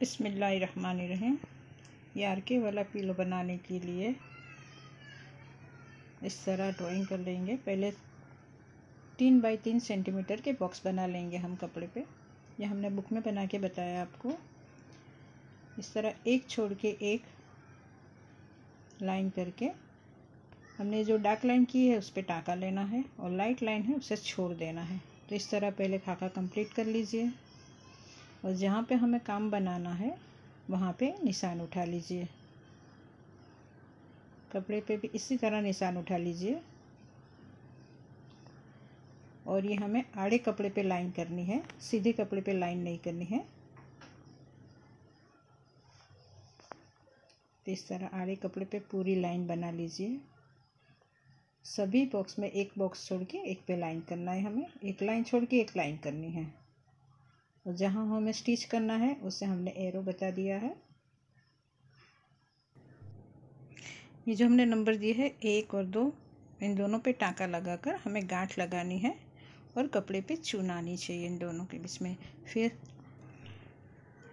बिसमीम यार के वाला पिलो बनाने के लिए इस तरह ड्राइंग कर लेंगे। पहले तीन बाई तीन सेंटीमीटर के बॉक्स बना लेंगे हम कपड़े पे। यह हमने बुक में बना के बताया आपको। इस तरह एक छोड़ के एक लाइन करके हमने जो डार्क लाइन की है उस पर टाँका लेना है और लाइट लाइन है उसे छोड़ देना है। तो इस तरह पहले खाका कंप्लीट कर लीजिए। और जहाँ पे हमें काम बनाना है, वहाँ पे निशान उठा लीजिए। कपड़े पे भी इसी तरह निशान उठा लीजिए। और ये हमें आड़े कपड़े पे लाइन करनी है, सीधे कपड़े पे लाइन नहीं करनी है। तो इस तरह आड़े कपड़े पे पूरी लाइन बना लीजिए। सभी बॉक्स में एक बॉक्स छोड़ के एक पे लाइन करना है हमें। एक लाइन छोड़ के एक लाइन करनी है। और जहाँ हमें स्टिच करना है उसे हमने एरो बता दिया है। ये जो हमने नंबर दिए है, एक और दो, इन दोनों पे टाँका लगाकर हमें गांठ लगानी है और कपड़े पे चुनानी चाहिए इन दोनों के बीच में। फिर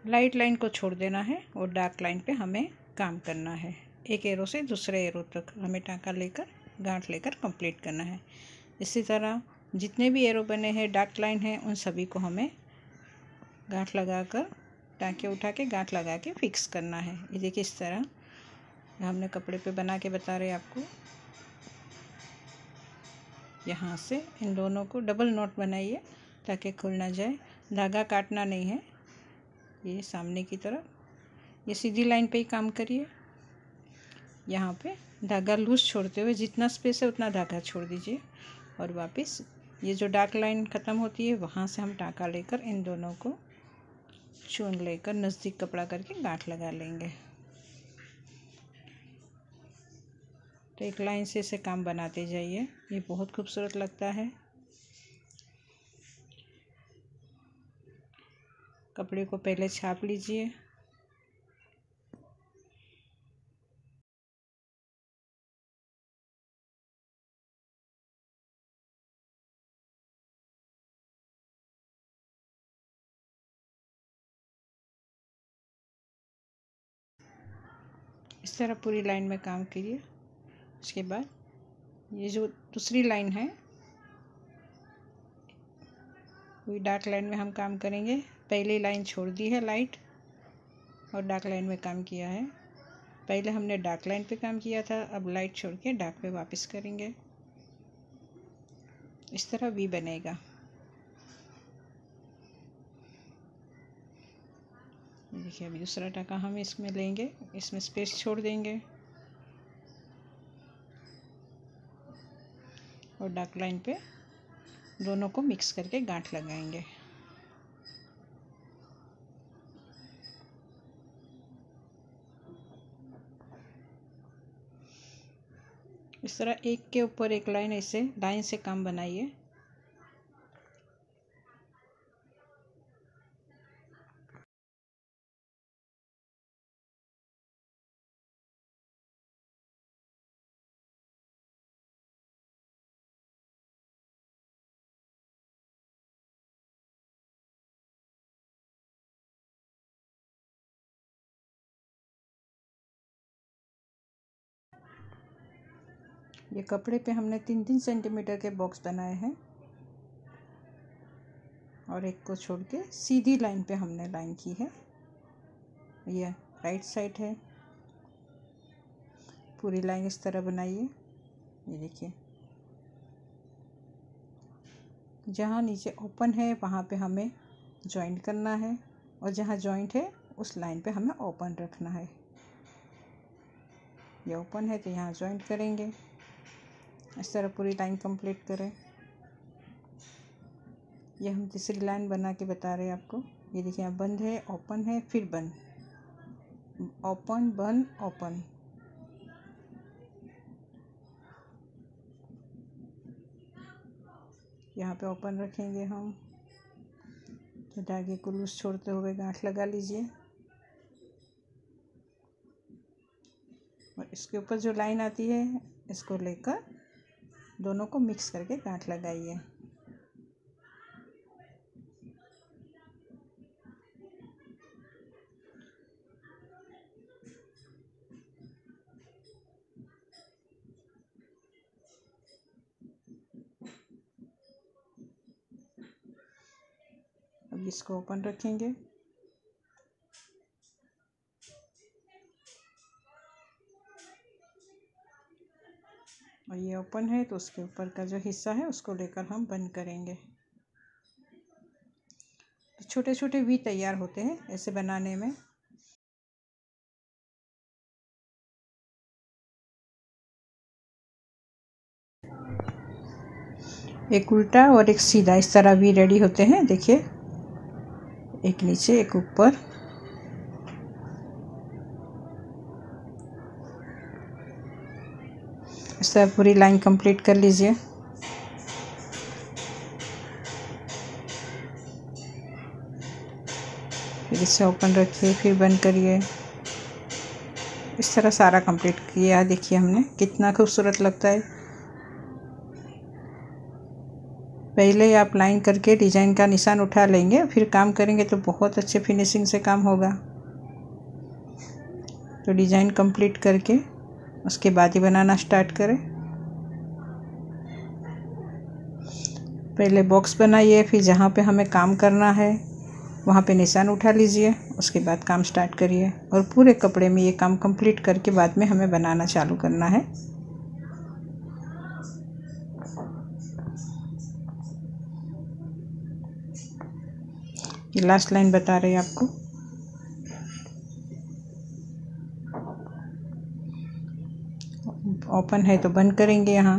लाइट लाइन को छोड़ देना है और डार्क लाइन पे हमें काम करना है। एक एरो से दूसरे एरो तक हमें टाँका लेकर, गांठ लेकर कंप्लीट करना है। इसी तरह जितने भी एरो बने हैं डार्क लाइन है, उन सभी को हमें गांठ लगाकर, टाँके उठा के गांठ लगा के फिक्स करना है। ये देखिए इस तरह। हमने कपड़े पे बना के बता रहे आपको। यहाँ से इन दोनों को डबल नोट बनाइए ताकि खुल ना जाए। धागा काटना नहीं है। ये सामने की तरफ़। ये सीधी लाइन पे ही काम करिए। यहाँ पे धागा लूज छोड़ते हुए जितना स्पेस है उतना धागा छोड़ दीजिए। और वापस ये जो डार्क लाइन ख़त्म होती है, वहाँ से हम टाँका लेकर इन दोनों को चुन लेकर नज़दीक कपड़ा करके गांठ लगा लेंगे। तो एक लाइन से इसे काम बनाते जाइए। ये बहुत खूबसूरत लगता है। कपड़े को पहले छाप लीजिए। इस तरह पूरी लाइन में काम कीजिए उसके बाद ये जो दूसरी लाइन है, वही डार्क लाइन में हम काम करेंगे। पहली लाइन छोड़ दी है लाइट और डार्क लाइन में काम किया है। पहले हमने डार्क लाइन पे काम किया था, अब लाइट छोड़ के डार्क पे वापस करेंगे। इस तरह वी बनेगा। देखिए, अभी दूसरा टाका हम इसमें लेंगे। इसमें स्पेस छोड़ देंगे। और डार्क लाइन पे दोनों को मिक्स करके गांठ लगाएँगे। इस तरह एक के ऊपर एक लाइन ऐसे लाइन से काम बनाइए। ये कपड़े पे हमने तीन तीन सेंटीमीटर के बॉक्स बनाए हैं। और एक को छोड़ के सीधी लाइन पे हमने लाइन की है। ये राइट साइड है। पूरी लाइन इस तरह बनाइए। ये देखिए। जहाँ नीचे ओपन है, वहाँ पे हमें जॉइंट करना है। और जहाँ जॉइंट है, उस लाइन पे हमें ओपन रखना है। ये ओपन है तो यहाँ जॉइंट करेंगे। इस तरह पूरी लाइन कंप्लीट करें। ये हम तीसरी लाइन बना के बता रहे हैं आपको। ये देखिए, यहाँ बंद है ओपन है, फिर बंद। ओपन बंद ओपन यहाँ पे ओपन रखेंगे हम। तो धागे को लूज छोड़ते हुए गांठ लगा लीजिए। और इसके ऊपर जो लाइन आती है, इसको लेकर दोनों को मिक्स करके गांठ लगाइए। अब इसको ओपन रखेंगे। और ये ओपन है तो उसके ऊपर का जो हिस्सा है, उसको लेकर हम बंद करेंगे। तो छोटे छोटे वी तैयार होते हैं ऐसे बनाने में। एक उल्टा और एक सीधा, इस तरह भी रेडी होते हैं, देखिए। एक नीचे, एक ऊपर। तरह पूरी लाइन कंप्लीट कर लीजिए। फिर इसे ओपन रखिए, फिर बंद करिए। इस तरह सारा कंप्लीट किया, देखिए हमने, कितना खूबसूरत लगता है। पहले आप लाइन करके डिज़ाइन का निशान उठा लेंगे, फिर काम करेंगे तो बहुत अच्छे फिनिशिंग से काम होगा। तो डिज़ाइन कंप्लीट करके उसके बाद ही बनाना स्टार्ट करें। पहले बॉक्स बनाइए, फिर जहाँ पे हमें काम करना है, वहाँ पे निशान उठा लीजिए, उसके बाद काम स्टार्ट करिए। और पूरे कपड़े में ये काम कंप्लीट करके बाद में हमें बनाना चालू करना है। ये लास्ट लाइन बता रही है आपको। ओपन है तो बंद करेंगे यहाँ।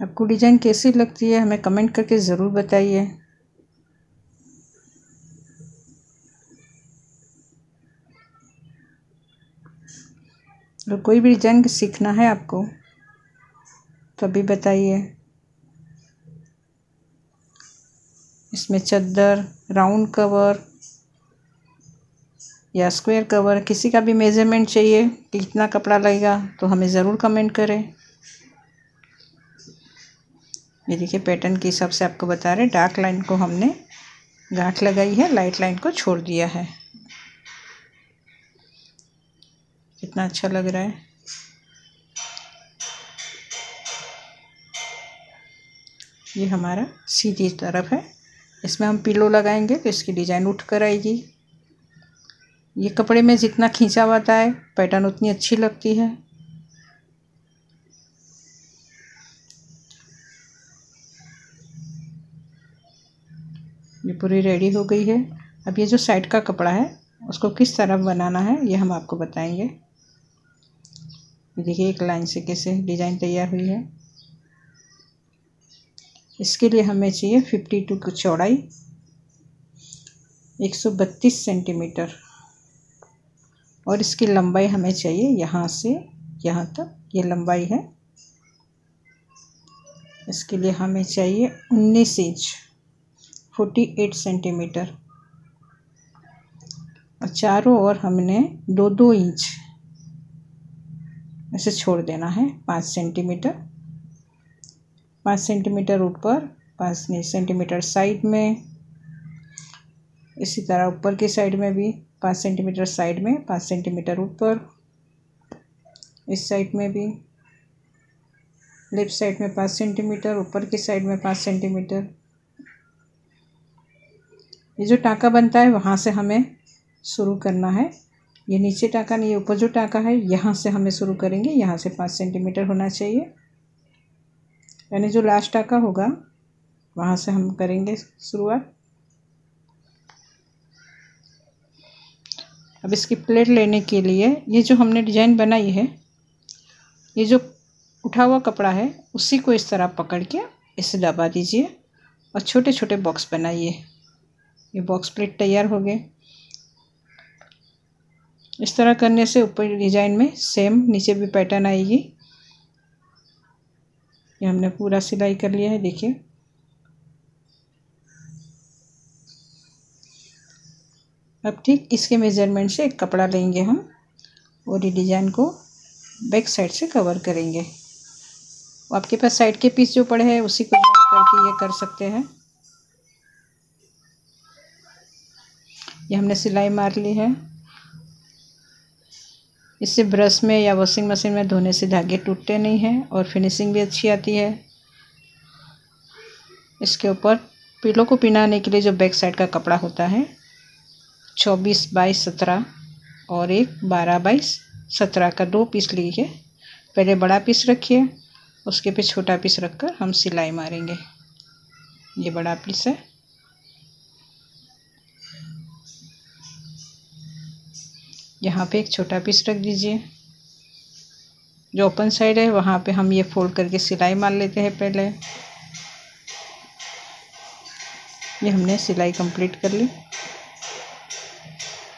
आपको डिज़ाइन कैसी लगती है, हमें कमेंट करके ज़रूर बताइए। और कोई भी डिज़ाइन सीखना है आपको तो अभी बताइए। इसमें चद्दर राउंड कवर या स्क्वायर कवर किसी का भी मेज़रमेंट चाहिए कि कितना कपड़ा लगेगा तो हमें ज़रूर कमेंट करें। ये देखिए पैटर्न के हिसाब से आपको बता रहे डार्क लाइन को हमने गांठ लगाई है लाइट लाइन को छोड़ दिया है। कितना अच्छा लग रहा है। ये हमारा सीधी तरफ़ है। इसमें हम पिलो लगाएँगे तो इसकी डिज़ाइन उठ कर आएगी। ये कपड़े में जितना खींचा हुआ है, पैटर्न उतनी अच्छी लगती है। ये पूरी रेडी हो गई है। अब ये जो साइड का कपड़ा है, उसको किस तरह बनाना है, ये हम आपको बताएँगे। देखिए, एक लाइन से कैसे डिज़ाइन तैयार हुई है। इसके लिए हमें चाहिए फिफ्टी टू की चौड़ाई, एक सौ बत्तीस सेंटीमीटर और इसकी लंबाई हमें चाहिए यहाँ से यहाँ तक, ये यह लंबाई है। इसके लिए हमें चाहिए उन्नीस इंच फोर्टी एट सेंटीमीटर और चारों ओर हमने दो दो इंच ऐसे छोड़ देना है, पाँच सेंटीमीटर पाँच सेंटीमीटर ऊपर, पाँच सेंटीमीटर साइड में, इसी तरह ऊपर की साइड में भी, पाँच सेंटीमीटर साइड में, पाँच सेंटीमीटर ऊपर, इस साइड में भी, लेफ़्ट साइड में पाँच सेंटीमीटर, ऊपर की साइड में पाँच सेंटीमीटर। ये जो टाका बनता है, वहाँ से हमें शुरू करना है। ये नीचे टाका नहीं ऊपर जो टाका है, यहाँ से हमें शुरू करेंगे, यहाँ से पाँच सेंटीमीटर होना चाहिए। यानी जो लास्ट टाका होगा, वहाँ से हम करेंगे शुरुआत। अब इसकी प्लेट लेने के लिए, ये जो हमने डिज़ाइन बनाई है, ये जो उठा हुआ कपड़ा है, उसी को इस तरह पकड़ के इसे दबा दीजिए और छोटे छोटे बॉक्स बनाइए। ये बॉक्स प्लेट तैयार हो गए। इस तरह करने से ऊपर डिज़ाइन में सेम नीचे भी पैटर्न आएगी। ये हमने पूरा सिलाई कर लिया है, देखिए। अब ठीक इसके मेज़रमेंट से एक कपड़ा लेंगे हम और ये डिज़ाइन को बैक साइड से कवर करेंगे। आपके पास साइड के पीस जो पड़े हैं, उसी को करके ये कर सकते हैं। ये हमने सिलाई मार ली है। इससे ब्रश में या वॉशिंग मशीन में धोने से धागे टूटते नहीं हैं और फिनिशिंग भी अच्छी आती है। इसके ऊपर पिलो को पिनाने के लिए जो बैक साइड का कपड़ा होता है, चौबीस बाईस सत्रह और एक बारह बाईस सत्रह का दो पीस लीजिए। पहले बड़ा पीस रखिए, उसके पे छोटा पीस रखकर हम सिलाई मारेंगे। ये बड़ा पीस है। यहाँ पे एक छोटा पीस रख दीजिए। जो ओपन साइड है, वहाँ पे हम ये फोल्ड करके सिलाई मार लेते हैं पहले। ये हमने सिलाई कंप्लीट कर ली।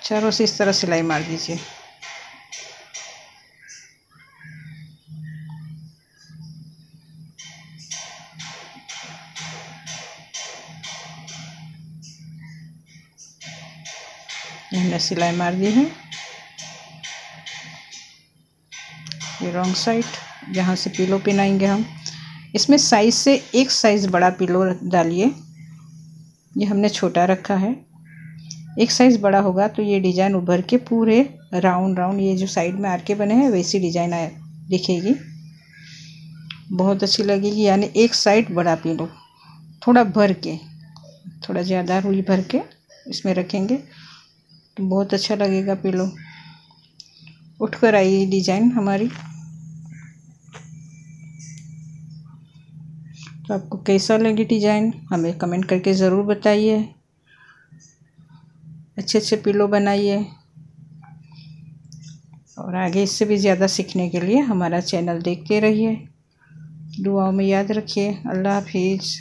चारों से इस तरह सिलाई मार दीजिए। हमने सिलाई मार दी है। रॉन्ग साइड जहाँ से पिलो पिनाएँगे हम। इसमें साइज़ से एक साइज़ बड़ा पिलो डालिए, ये हमने छोटा रखा है। एक साइज़ बड़ा होगा तो ये डिज़ाइन उभर के पूरे राउंड राउंड ये जो साइड में आर के बने हैं, वैसी डिज़ाइन आए दिखेगी। बहुत अच्छी लगेगी, यानी एक साइड बड़ा पिलो थोड़ा भर के, थोड़ा ज़्यादा रुई भर के इसमें रखेंगे तो बहुत अच्छा लगेगा पिलो उठ कर आई डिज़ाइन हमारी। तो आपको कैसा लगे डिज़ाइन, हमें कमेंट करके ज़रूर बताइए। अच्छे अच्छे पिलो बनाइए। और आगे इससे भी ज़्यादा सीखने के लिए हमारा चैनल देखते रहिए। दुआओं में याद रखिए। अल्लाह हाफिज़।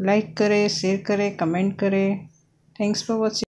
लाइक करें, शेयर करें, कमेंट करें। Thanks for watching